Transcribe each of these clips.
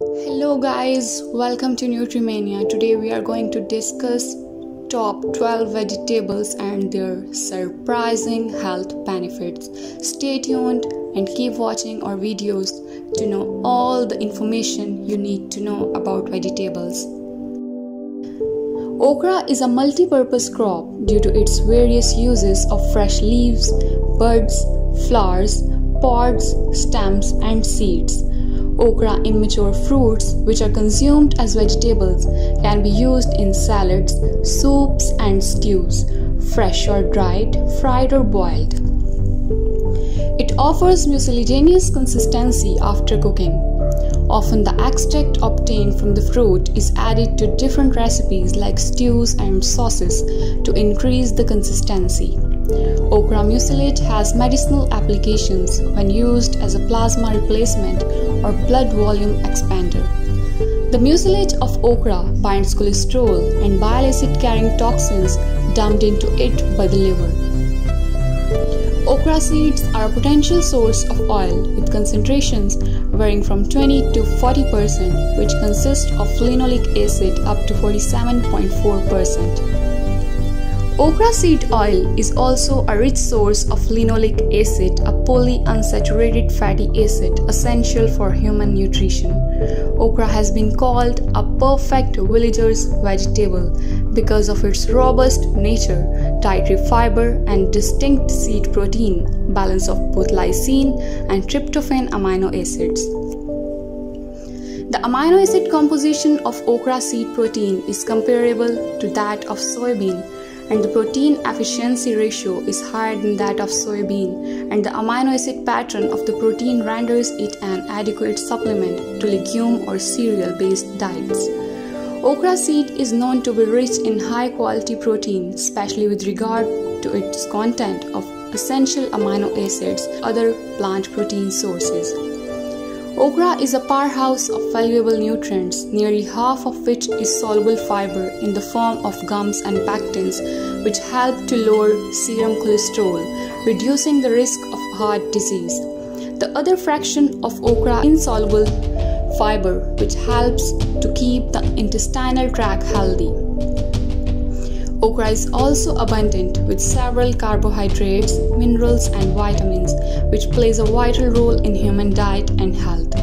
Hello guys, welcome to Nutrimania. Today we are going to discuss top 12 vegetables and their surprising health benefits. Stay tuned and keep watching our videos to know all the information you need to know about vegetables. Okra is a multi-purpose crop due to its various uses of fresh leaves, buds, flowers, pods, stems and seeds. Okra immature fruits, which are consumed as vegetables, can be used in salads, soups, and stews, fresh or dried, fried or boiled. It offers mucilaginous consistency after cooking. Often, the extract obtained from the fruit is added to different recipes like stews and sauces to increase the consistency. Okra mucilage has medicinal applications when used as a plasma replacement or blood volume expander. The mucilage of okra binds cholesterol and bile acid carrying toxins dumped into it by the liver. Okra seeds are a potential source of oil with concentrations varying from 20 to 40%, which consist of linoleic acid up to 47.4%. Okra seed oil is also a rich source of linoleic acid, a polyunsaturated fatty acid essential for human nutrition. Okra has been called a perfect villager's vegetable because of its robust nature, dietary fiber, and distinct seed protein, balance of both lysine and tryptophan amino acids. The amino acid composition of okra seed protein is comparable to that of soybean and the protein efficiency ratio is higher than that of soybean and the amino acid pattern of the protein renders it an adequate supplement to legume or cereal based diets. Okra seed is known to be rich in high quality protein, especially with regard to its content of essential amino acids, other plant protein sources. Okra is a powerhouse of valuable nutrients, nearly half of which is soluble fiber in the form of gums and pectins, which help to lower serum cholesterol, reducing the risk of heart disease. The other fraction of okra is insoluble fiber, which helps to keep the intestinal tract healthy. Okra is also abundant with several carbohydrates, minerals, and vitamins, which plays a vital role in human diet and health.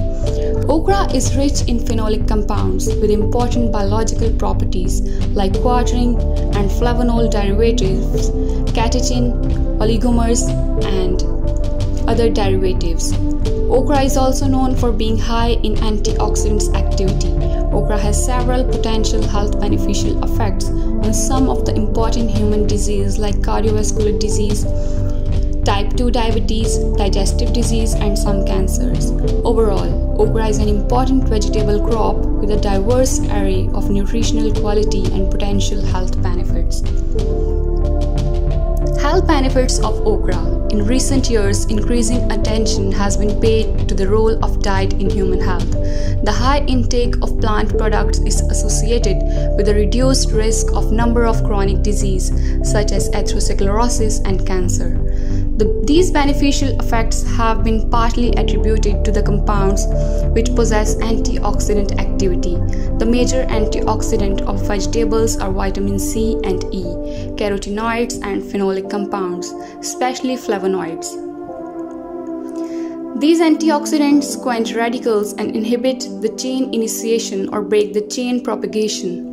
Okra is rich in phenolic compounds with important biological properties like quercetin and flavonol derivatives, catechin, oligomers, and other derivatives. Okra is also known for being high in antioxidants activity. Okra has several potential health beneficial effects on some of the important human diseases like cardiovascular disease, type 2 diabetes, digestive disease, and some cancers. Overall, okra is an important vegetable crop with a diverse array of nutritional quality and potential health benefits. Health benefits of okra. In recent years, increasing attention has been paid to the role of diet in human health. The high intake of plant products is associated with a reduced risk of number of chronic disease such as atherosclerosis and cancer. The, these beneficial effects have been partly attributed to the compounds which possess antioxidant activity. The major antioxidant of vegetables are vitamin C and E, carotenoids and phenolic compounds, especially flavonoids. These antioxidants quench radicals and inhibit the chain initiation or break the chain propagation.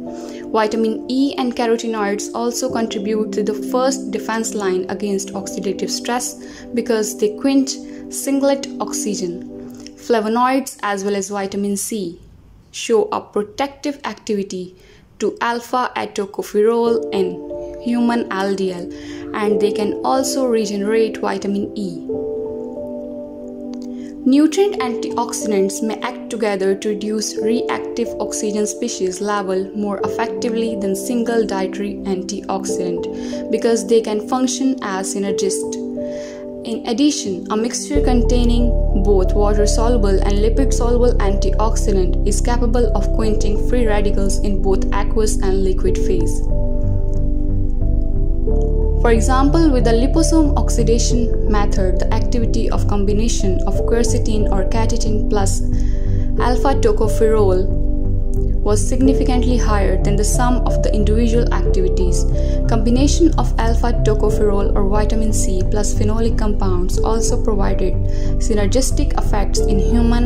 Vitamin E and carotenoids also contribute to the first defense line against oxidative stress because they quench singlet oxygen. Flavonoids as well as vitamin C show a protective activity to alpha tocopherol and human LDL and they can also regenerate vitamin E. Nutrient antioxidants may act together to reduce reactive oxygen species level more effectively than single dietary antioxidant because they can function as synergist. In addition, a mixture containing both water soluble and lipid soluble antioxidant is capable of quenching free radicals in both aqueous and liquid phase. For example, with the liposome oxidation method, the activity of combination of quercetin or catechin plus alpha tocopherol was significantly higher than the sum of the individual activities. Combination of alpha tocopherol or vitamin C plus phenolic compounds also provided synergistic effects in human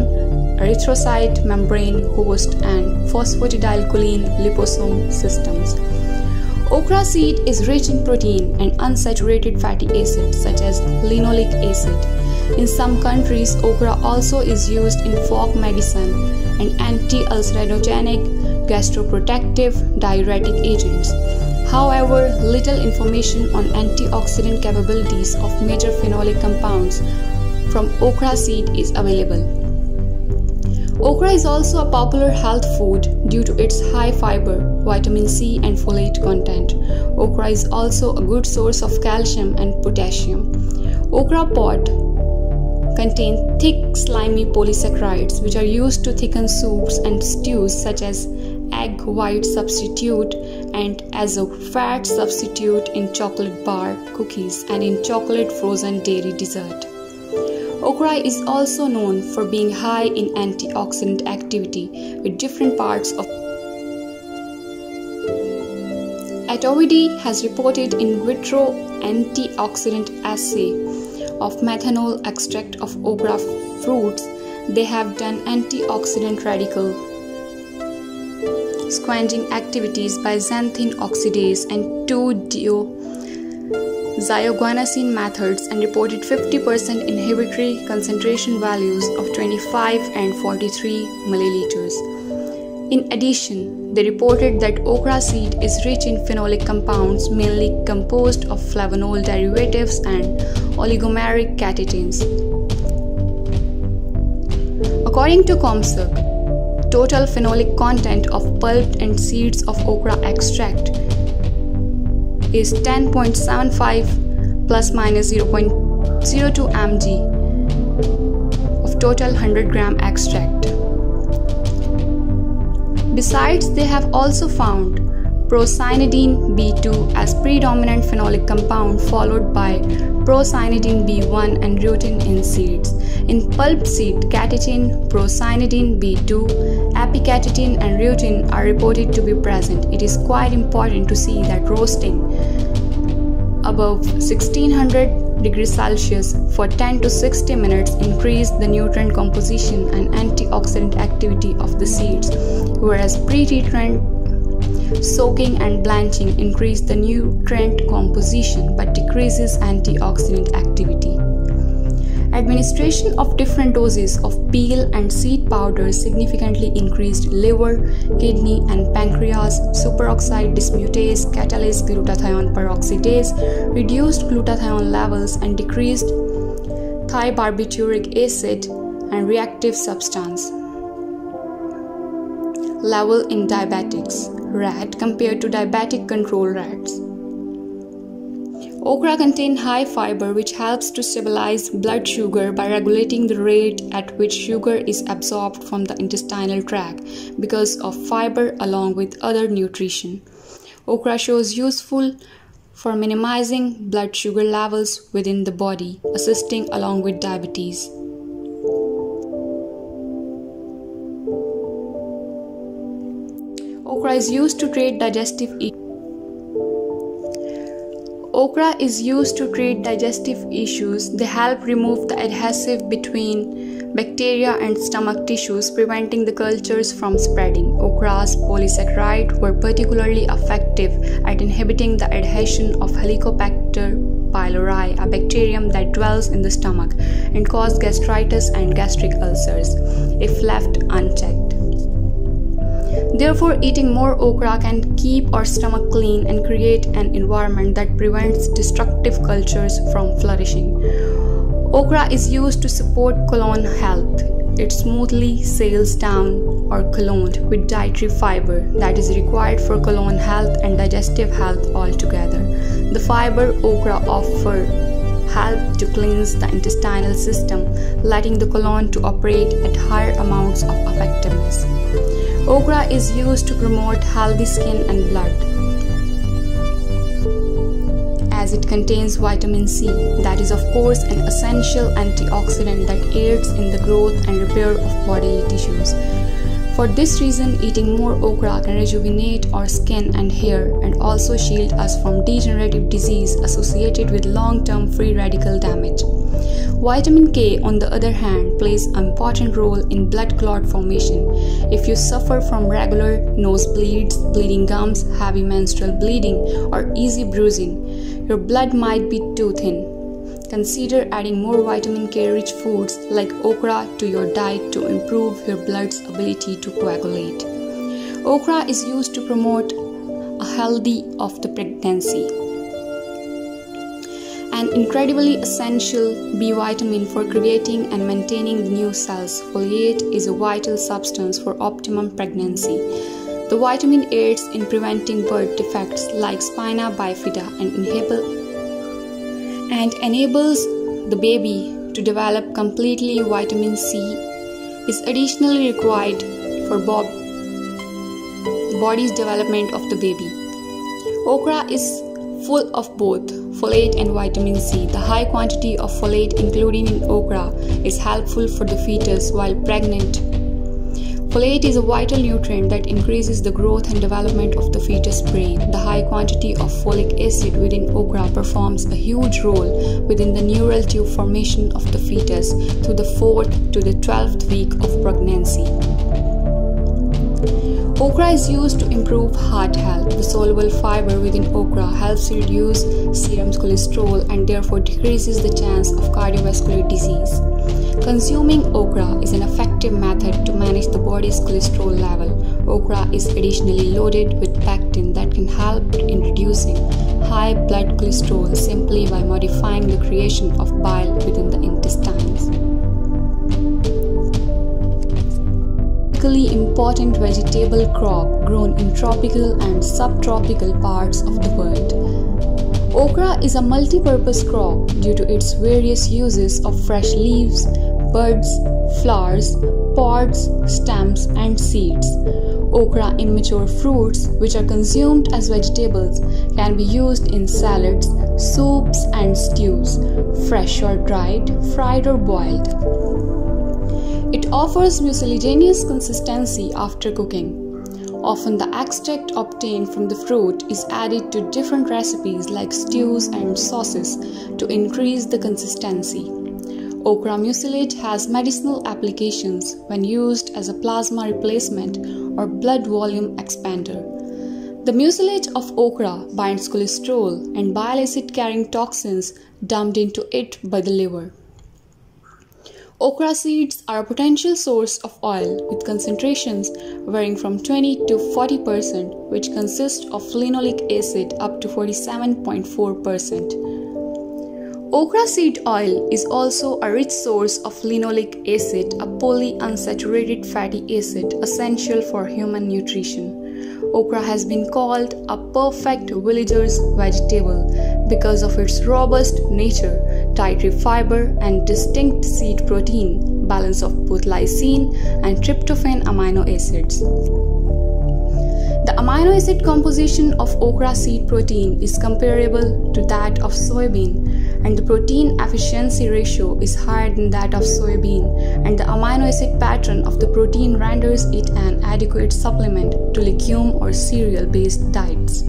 erythrocyte membrane host and phosphatidylcholine liposome systems. Okra seed is rich in protein and unsaturated fatty acids such as linoleic acid. In some countries, okra also is used in folk medicine and anti-ulcerinogenic, gastroprotective, diuretic agents. However, little information on antioxidant capabilities of major phenolic compounds from okra seed is available. Okra is also a popular health food due to its high fiber, vitamin C, and folate content. Okra is also a good source of calcium and potassium. Okra pod contain thick, slimy polysaccharides which are used to thicken soups and stews such as egg white substitute and as a fat substitute in chocolate bar cookies and in chocolate frozen dairy dessert. Okra is also known for being high in antioxidant activity with different parts of Atawodi has reported in vitro antioxidant assay of methanol extract of okra fruits. They have done antioxidant radical squashing activities by xanthine oxidase and 2-deo xioguanosine methods and reported 50% inhibitory concentration values of 25 and 43 milliliters. In addition, they reported that okra seed is rich in phenolic compounds mainly composed of flavonol derivatives and oligomeric catechins. According to Khomsug, total phenolic content of pulp and seeds of okra extract is 10.75 plus minus 0.02 mg of total 100 gram extract. Besides, they have also found procyanidin B2 as predominant phenolic compound followed by procyanidin B1 and rutin in seeds. In pulp seed, catechin, procyanidin B2, epicatechin and rutin are reported to be present. It is quite important to see that roasting above 1600 degrees Celsius for 10 to 60 minutes increase the nutrient composition and antioxidant activity of the seeds, whereas pre-treatment Soaking and blanching increase the nutrient composition but decreases antioxidant activity. Administration of different doses of peel and seed powders significantly increased liver, kidney, and pancreas superoxide dismutase catalase glutathione peroxidase, reduced glutathione levels, and decreased thiobarbituric acid and reactive substance level in diabetics rat compared to diabetic control rats. Okra contains high fiber which helps to stabilize blood sugar by regulating the rate at which sugar is absorbed from the intestinal tract because of fiber along with other nutrition. Okra shows useful for minimizing blood sugar levels within the body, assisting along with diabetes. Okra is used to treat digestive Okra is used to treat digestive issues. They help remove the adhesive between bacteria and stomach tissues, preventing the cultures from spreading. Okra's polysaccharide were particularly effective at inhibiting the adhesion of Helicobacter pylori, a bacterium that dwells in the stomach and cause gastritis and gastric ulcers if left unchecked. Therefore, eating more okra can keep our stomach clean and create an environment that prevents destructive cultures from flourishing. Okra is used to support colon health. It smoothly sails down or colon with dietary fiber that is required for colon health and digestive health altogether. The fiber okra offer help to cleanse the intestinal system, letting the colon to operate at higher amounts of effectiveness. Okra is used to promote healthy skin and blood. As it contains vitamin C, that is, of course, an essential antioxidant that aids in the growth and repair of bodily tissues. For this reason, eating more okra can rejuvenate our skin and hair and also shield us from degenerative disease associated with long term free radical damage. Vitamin K, on the other hand, plays an important role in blood clot formation. If you suffer from regular nosebleeds, bleeding gums, heavy menstrual bleeding, or easy bruising, your blood might be too thin. Consider adding more vitamin K rich foods like okra to your diet to improve your blood's ability to coagulate. Okra is used to promote a healthy of the pregnancy. An incredibly essential B vitamin for creating and maintaining the new cells, folate is a vital substance for optimum pregnancy. The vitamin aids in preventing birth defects like spina bifida and inhibit and enables the baby to develop completely vitamin C is additionally required for Bob, the body's development of the baby. Okra is full of both folate and vitamin C. The high quantity of folate included in okra is helpful for the fetus while pregnant Folate is a vital nutrient that increases the growth and development of the fetus brain. The high quantity of folic acid within okra performs a huge role within the neural tube formation of the fetus through the 4th to the 12th week of pregnancy. Okra is used to improve heart health. The soluble fiber within okra helps reduce serum cholesterol and therefore decreases the chance of cardiovascular disease. Consuming okra is an effective method to manage the body's cholesterol level. Okra is additionally loaded with pectin that can help in reducing high blood cholesterol simply by modifying the creation of bile within the intestines. important vegetable crop grown in tropical and subtropical parts of the world. Okra is a multi-purpose crop due to its various uses of fresh leaves, buds, flowers, pods, stems, and seeds. Okra immature fruits, which are consumed as vegetables, can be used in salads, soups, and stews, fresh or dried, fried or boiled. It offers mucilaginous consistency after cooking. Often, the extract obtained from the fruit is added to different recipes like stews and sauces to increase the consistency. Okra mucilage has medicinal applications when used as a plasma replacement or blood volume expander. The mucilage of okra binds cholesterol and bile acid carrying toxins dumped into it by the liver. Okra seeds are a potential source of oil with concentrations varying from 20 to 40%, which consist of linoleic acid up to 47.4%. Okra seed oil is also a rich source of linoleic acid, a polyunsaturated fatty acid essential for human nutrition. Okra has been called a perfect villager's vegetable because of its robust nature, dietary fiber, and distinct seed protein, balance of both lysine and tryptophan amino acids. The amino acid composition of okra seed protein is comparable to that of soybean, and the protein efficiency ratio is higher than that of soybean, and the amino acid pattern of the protein renders it an adequate supplement to legume or cereal based diets.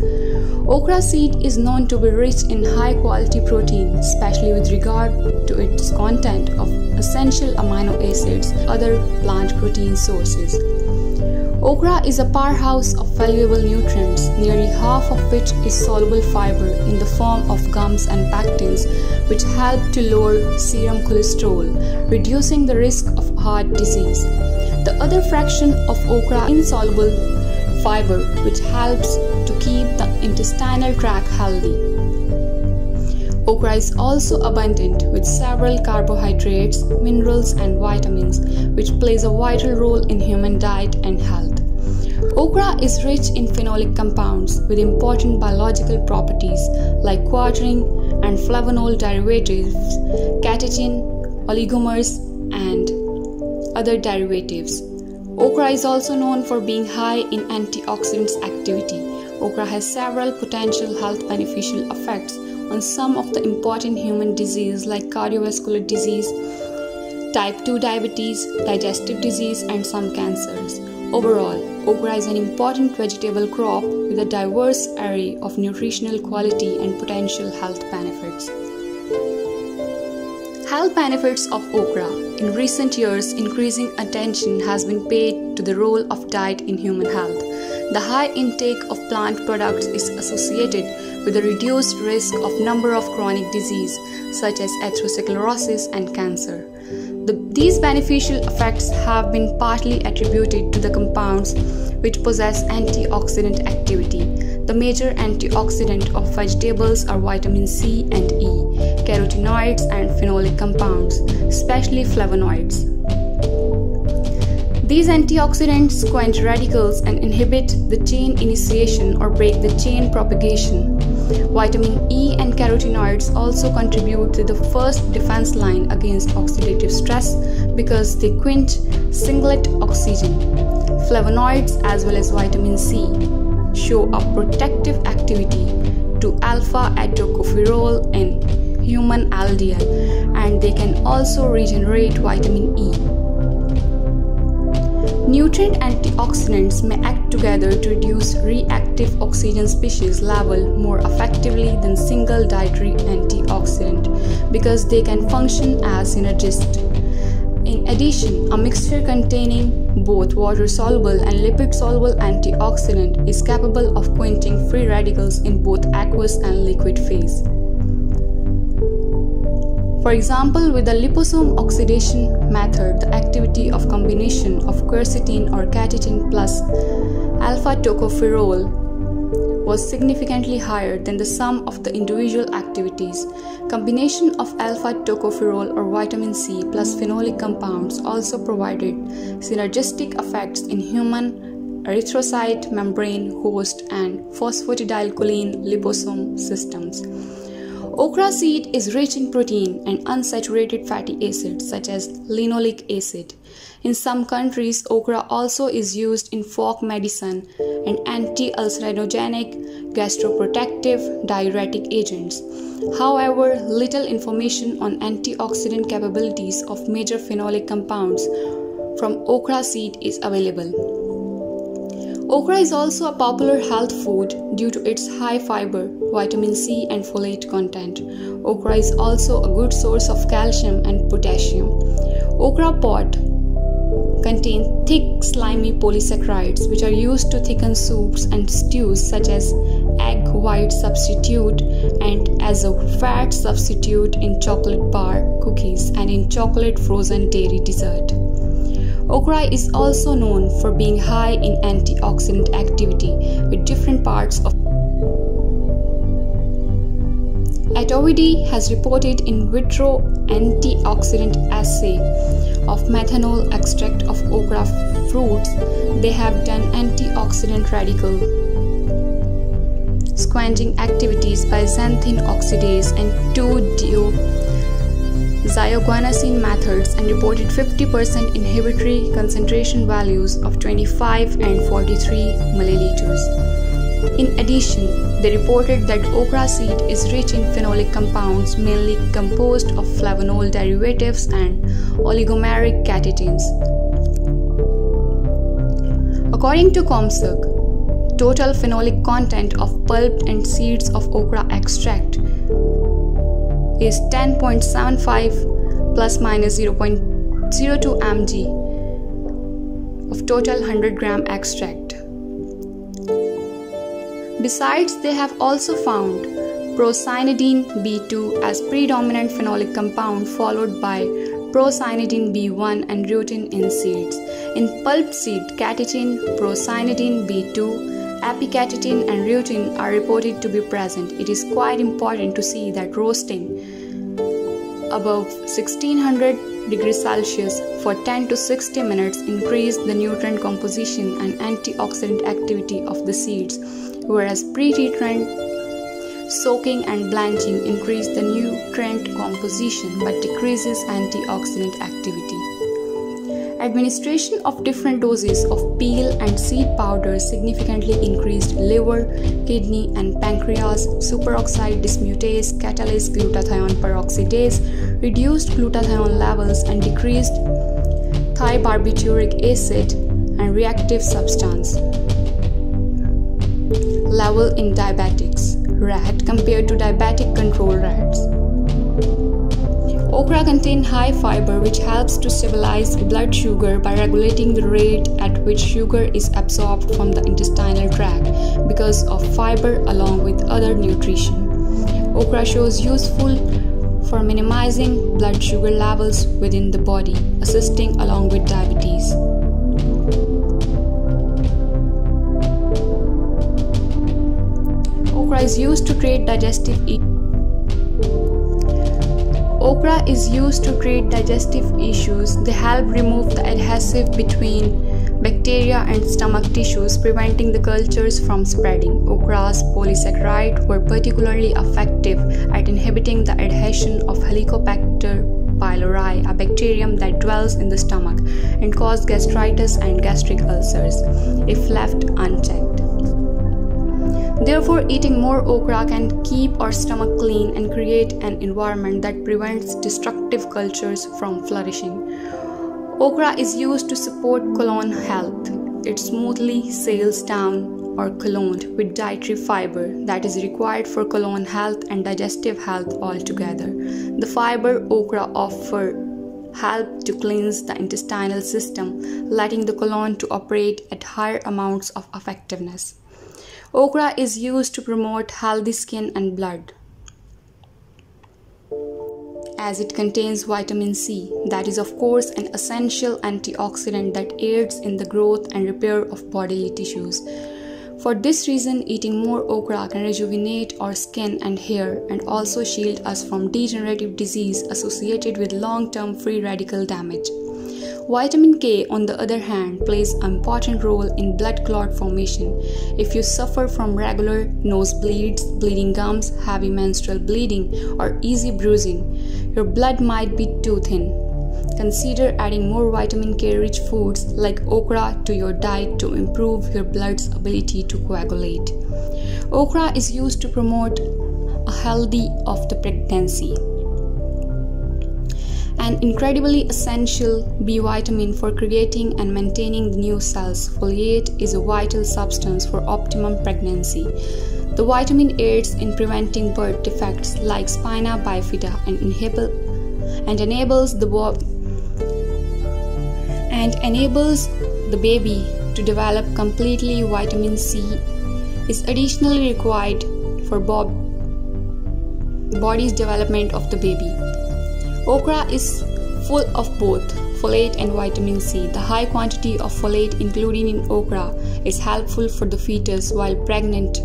Okra seed is known to be rich in high quality protein, especially with regard to its content of essential amino acids, other plant protein sources. Okra is a powerhouse of valuable nutrients, nearly half of which is soluble fiber in the form of gums and pectins, which help to lower serum cholesterol, reducing the risk of heart disease. The other fraction of okra insoluble fiber, which helps to keep the intestinal tract healthy. Okra is also abundant with several carbohydrates, minerals, and vitamins, which plays a vital role in human diet and health. Okra is rich in phenolic compounds with important biological properties like quercetin and flavonol derivatives, catechin, oligomers, and other derivatives. Okra is also known for being high in antioxidants activity. Okra has several potential health beneficial effects on some of the important human diseases like cardiovascular disease, type 2 diabetes, digestive disease, and some cancers. Overall, okra is an important vegetable crop with a diverse array of nutritional quality and potential health benefits. Health benefits of okra. In recent years, increasing attention has been paid to the role of diet in human health. The high intake of plant products is associated with a reduced risk of number of chronic disease such as atherosclerosis and cancer. The, these beneficial effects have been partly attributed to the compounds which possess antioxidant activity. The major antioxidant of vegetables are vitamin C and E, carotenoids and phenolic compounds, especially flavonoids. These antioxidants quench radicals and inhibit the chain initiation or break the chain propagation. Vitamin E and carotenoids also contribute to the first defense line against oxidative stress because they quench singlet oxygen. Flavonoids as well as vitamin C show a protective activity to alpha tocopherol in human LDL and they can also regenerate vitamin E. Nutrient antioxidants may act together to reduce reactive oxygen species level more effectively than single dietary antioxidant because they can function as synergist. In addition, a mixture containing both water soluble and lipid soluble antioxidant is capable of quenching free radicals in both aqueous and liquid phase. For example, with the liposome oxidation method, the activity of combination of quercetin or catechin plus alpha tocopherol was significantly higher than the sum of the individual activities. Combination of alpha tocopherol or vitamin C plus phenolic compounds also provided synergistic effects in human erythrocyte membrane host and phosphatidylcholine liposome systems. Okra seed is rich in protein and unsaturated fatty acids such as linoleic acid. In some countries, okra also is used in folk medicine and anti-ulcerinogenic, gastroprotective, diuretic agents. However, little information on antioxidant capabilities of major phenolic compounds from okra seed is available. Okra is also a popular health food due to its high fiber, vitamin C, and folate content. Okra is also a good source of calcium and potassium. Okra pod contain thick slimy polysaccharides which are used to thicken soups and stews such as egg white substitute and as a fat substitute in chocolate bar cookies and in chocolate frozen dairy dessert. Okra is also known for being high in antioxidant activity with different parts of Atawodi has reported in vitro antioxidant assay of methanol extract of okra fruits. They have done antioxidant radical squelching activities by xanthine oxidase and 2-deo xioguanosine methods and reported 50% inhibitory concentration values of 25 and 43 milliliters. In addition, they reported that okra seed is rich in phenolic compounds mainly composed of flavonol derivatives and oligomeric catechins. According to Khomsug, total phenolic content of pulp and seeds of okra extract is 10.75 plus minus 0.02 mg of total 100 gram extract. Besides, they have also found procyanidin B2 as predominant phenolic compound followed by procyanidin B1 and rutin in seeds. In pulp seed, catechin, procyanidin B2, Epicatechin and rutin are reported to be present. It is quite important to see that roasting above 1600 degrees Celsius for 10 to 60 minutes increase the nutrient composition and antioxidant activity of the seeds, whereas pre-treatment soaking and blanching increase the nutrient composition but decreases antioxidant activity. Administration of different doses of peel and seed powder significantly increased liver, kidney, and pancreas, superoxide dismutase, catalase glutathione peroxidase, reduced glutathione levels, and decreased thiobarbiturate acid and reactive substance level in diabetics rat compared to diabetic control rats. Okra contains high fiber which helps to stabilize blood sugar by regulating the rate at which sugar is absorbed from the intestinal tract because of fiber along with other nutrition. Okra shows useful for minimizing blood sugar levels within the body, assisting along with diabetes. Okra is used to treat digestive Okra is used to treat digestive issues. They help remove the adhesive between bacteria and stomach tissues, preventing the cultures from spreading. Okra's polysaccharides were particularly effective at inhibiting the adhesion of Helicobacter pylori, a bacterium that dwells in the stomach and causes gastritis and gastric ulcers if left unchecked. Therefore, eating more okra can keep our stomach clean and create an environment that prevents destructive cultures from flourishing. Okra is used to support colon health. It smoothly sails down or colon with dietary fiber that is required for colon health and digestive health altogether. The fiber okra offer help to cleanse the intestinal system, letting the colon to operate at higher amounts of effectiveness. Okra is used to promote healthy skin and blood as it contains vitamin C, that is, of course, an essential antioxidant that aids in the growth and repair of bodily tissues. For this reason, eating more okra can rejuvenate our skin and hair and also shield us from degenerative disease associated with long term free radical damage. Vitamin K, on the other hand, plays an important role in blood clot formation. If you suffer from regular nosebleeds, bleeding gums, heavy menstrual bleeding, or easy bruising, your blood might be too thin. Consider adding more vitamin K rich foods like okra to your diet to improve your blood's ability to coagulate. Okra is used to promote a healthy of the pregnancy an incredibly essential B vitamin for creating and maintaining the new cells. Folate is a vital substance for optimum pregnancy. The vitamin aids in preventing birth defects like spina bifida and, and enables the and enables the baby to develop completely vitamin C is additionally required for body's development of the baby. Okra is full of both folate and vitamin C. The high quantity of folate included in okra is helpful for the fetus while pregnant.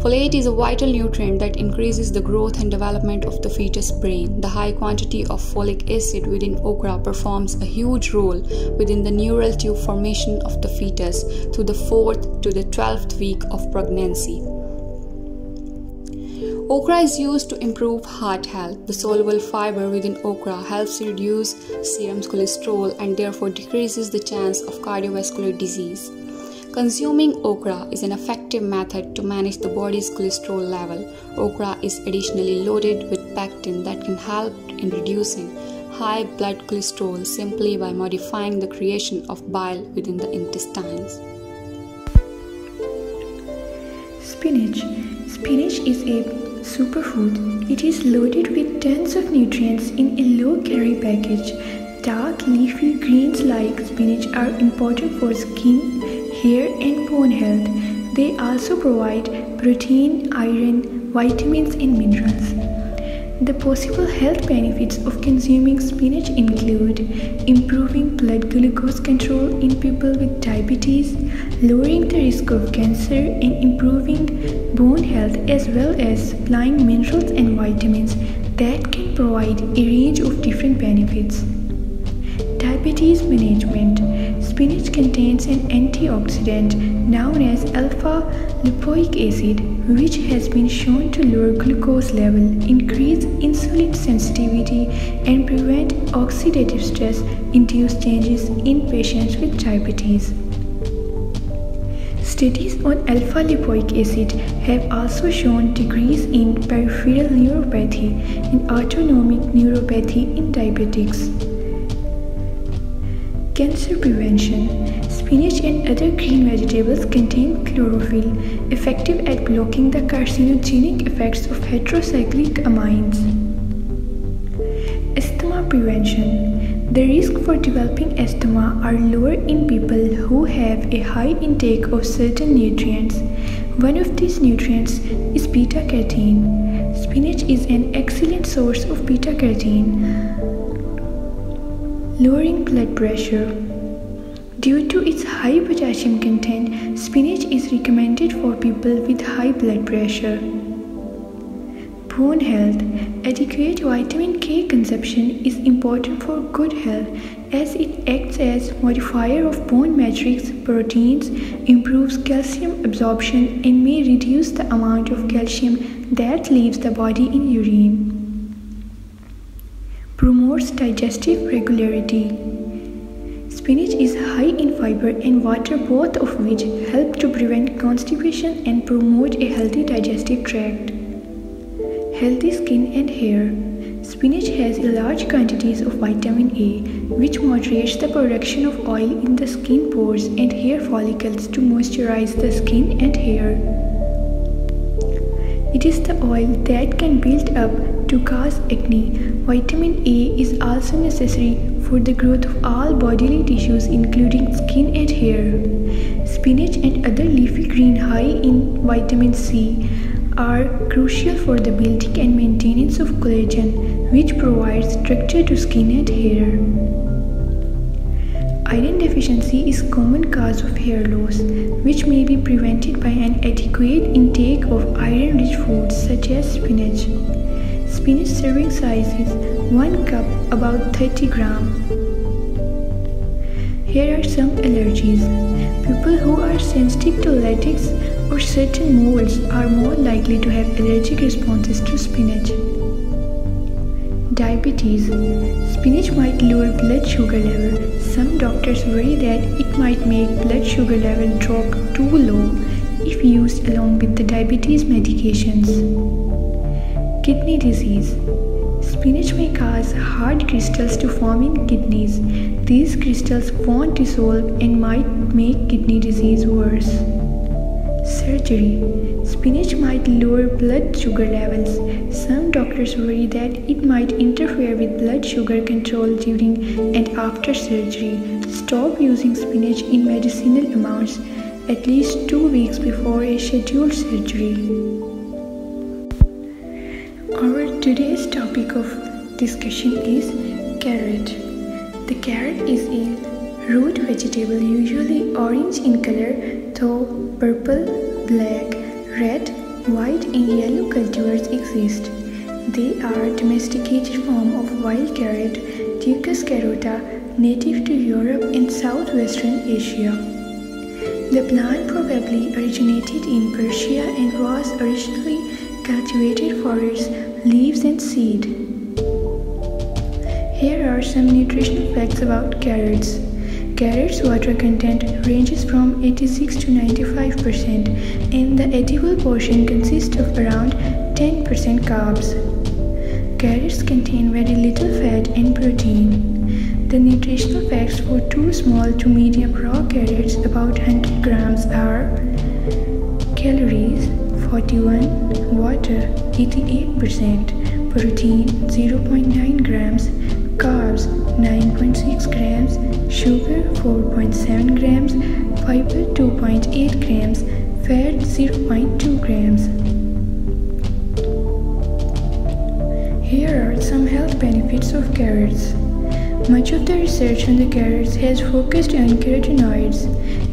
Folate is a vital nutrient that increases the growth and development of the fetus brain. The high quantity of folic acid within okra performs a huge role within the neural tube formation of the fetus through the 4th to the 12th week of pregnancy. Okra is used to improve heart health. The soluble fiber within okra helps reduce serum cholesterol and therefore decreases the chance of cardiovascular disease. Consuming okra is an effective method to manage the body's cholesterol level. Okra is additionally loaded with pectin that can help in reducing high blood cholesterol simply by modifying the creation of bile within the intestines. Spinach. Spinach is a superfood. It is loaded with tons of nutrients in a low calorie package. Dark leafy greens like spinach are important for skin, hair, and bone health. They also provide protein, iron, vitamins, and minerals. The possible health benefits of consuming spinach include improving blood glucose control in people with diabetes, lowering the risk of cancer, and improving bone health as well as supplying minerals and vitamins that can provide a range of different benefits. Diabetes management. Spinach contains an antioxidant known as alpha lipoic acid, which has been shown to lower glucose level, increase insulin sensitivity, and prevent oxidative stress induced changes in patients with diabetes. Studies on alpha lipoic acid have also shown decrease in peripheral neuropathy and autonomic neuropathy in diabetics. Cancer prevention. Spinach and other green vegetables contain chlorophyll, effective at blocking the carcinogenic effects of heterocyclic amines. Asthma prevention. The risk for developing asthma are lower in people who have a high intake of certain nutrients. One of these nutrients is beta carotene. Spinach is an excellent source of beta carotene lowering blood pressure. Due to its high potassium content, spinach is recommended for people with high blood pressure. Bone health. Adequate vitamin K consumption is important for good health as it acts as modifier of bone matrix proteins, improves calcium absorption and may reduce the amount of calcium that leaves the body in urine promotes digestive regularity. Spinach is high in fiber and water both of which help to prevent constipation and promote a healthy digestive tract. Healthy skin and hair. Spinach has large quantities of vitamin A which moderates the production of oil in the skin pores and hair follicles to moisturize the skin and hair. It is the oil that can build up to cause acne Vitamin A is also necessary for the growth of all bodily tissues including skin and hair. Spinach and other leafy green high in vitamin C are crucial for the building and maintenance of collagen which provides structure to skin and hair. Iron deficiency is common cause of hair loss which may be prevented by an adequate intake of iron-rich foods such as spinach. Spinach serving size is 1 cup about 30 gram. Here are some allergies. People who are sensitive to latex or certain molds are more likely to have allergic responses to spinach. Diabetes. Spinach might lower blood sugar level. Some doctors worry that it might make blood sugar level drop too low if used along with the diabetes medications. Kidney disease. Spinach may cause hard crystals to form in kidneys. These crystals won't dissolve and might make kidney disease worse. Surgery. Spinach might lower blood sugar levels. Some doctors worry that it might interfere with blood sugar control during and after surgery. Stop using spinach in medicinal amounts at least two weeks before a scheduled surgery. Today's topic of discussion is carrot. The carrot is a root vegetable usually orange in color though purple, black, red, white and yellow cultivars exist. They are domesticated form of wild carrot Daucus carota native to Europe and southwestern Asia. The plant probably originated in Persia and was originally cultivated for its leaves and seed. Here are some nutritional facts about carrots. Carrots water content ranges from 86 to 95% and the edible portion consists of around 10% carbs. Carrots contain very little fat and protein. The nutritional facts for two small to medium raw carrots about 100 grams are Calories 41 Water 88% Protein 0.9 grams Carbs 9.6 grams Sugar 4.7 grams Fiber 2.8 grams Fat 0.2 grams Here are some health benefits of carrots. Much of the research on the carrots has focused on carotenoids.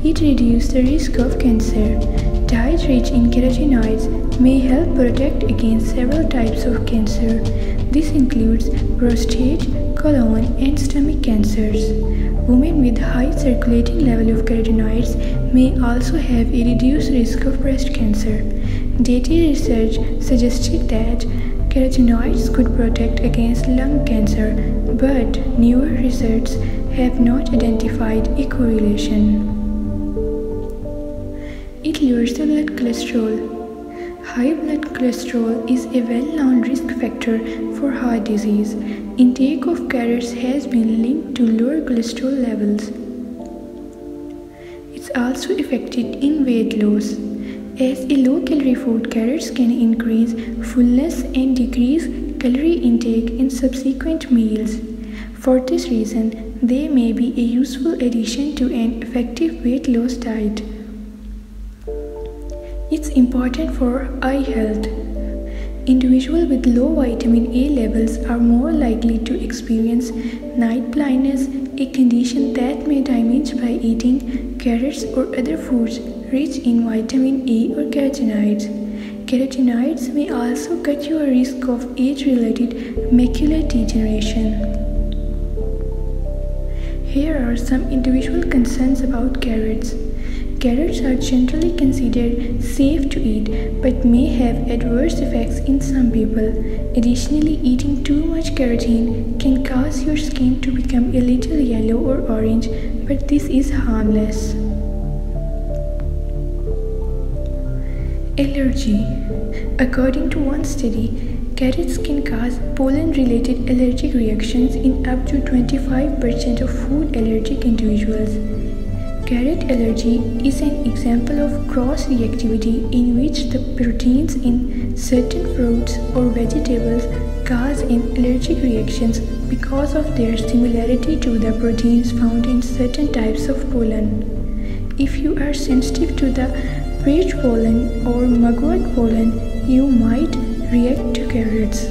It reduces the risk of cancer. Diet rich in carotenoids may help protect against several types of cancer. This includes prostate, colon, and stomach cancers. Women with high circulating level of carotenoids may also have a reduced risk of breast cancer. Dated research suggested that carotenoids could protect against lung cancer, but newer research have not identified a correlation. It lowers the blood cholesterol. High blood cholesterol is a well-known risk factor for heart disease. Intake of carrots has been linked to lower cholesterol levels. It's also effective in weight loss. As a low-calorie food, carrots can increase fullness and decrease calorie intake in subsequent meals. For this reason, they may be a useful addition to an effective weight loss diet. It's important for eye health. Individuals with low vitamin A levels are more likely to experience night blindness, a condition that may damage by eating carrots or other foods rich in vitamin A or carotenoids. Carotenoids may also cut your risk of age-related macular degeneration. Here are some individual concerns about carrots. Carrots are generally considered safe to eat but may have adverse effects in some people. Additionally, eating too much carotene can cause your skin to become a little yellow or orange, but this is harmless. Allergy According to one study, carrots can cause pollen-related allergic reactions in up to 25% of food allergic individuals. Carrot allergy is an example of cross-reactivity in which the proteins in certain fruits or vegetables cause an allergic reactions because of their similarity to the proteins found in certain types of pollen. If you are sensitive to the peach pollen or mugwort pollen, you might react to carrots.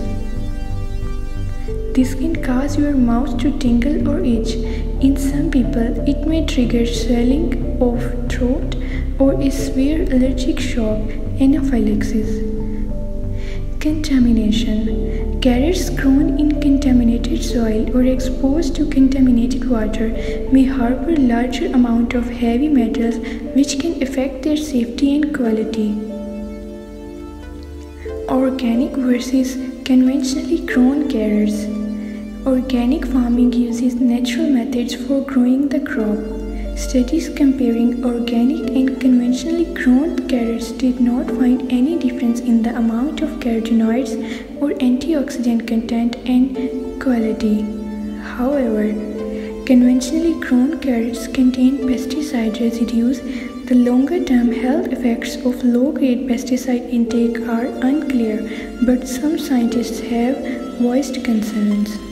This can cause your mouth to tingle or itch. In some people, it may trigger swelling of throat or a severe allergic shock, anaphylaxis. Contamination Carrots grown in contaminated soil or exposed to contaminated water may harbor larger amount of heavy metals which can affect their safety and quality. Organic versus conventionally grown carrots Organic farming uses natural methods for growing the crop. Studies comparing organic and conventionally grown carrots did not find any difference in the amount of carotenoids or antioxidant content and quality. However, conventionally grown carrots contain pesticide residues. The longer term health effects of low grade pesticide intake are unclear, but some scientists have voiced concerns.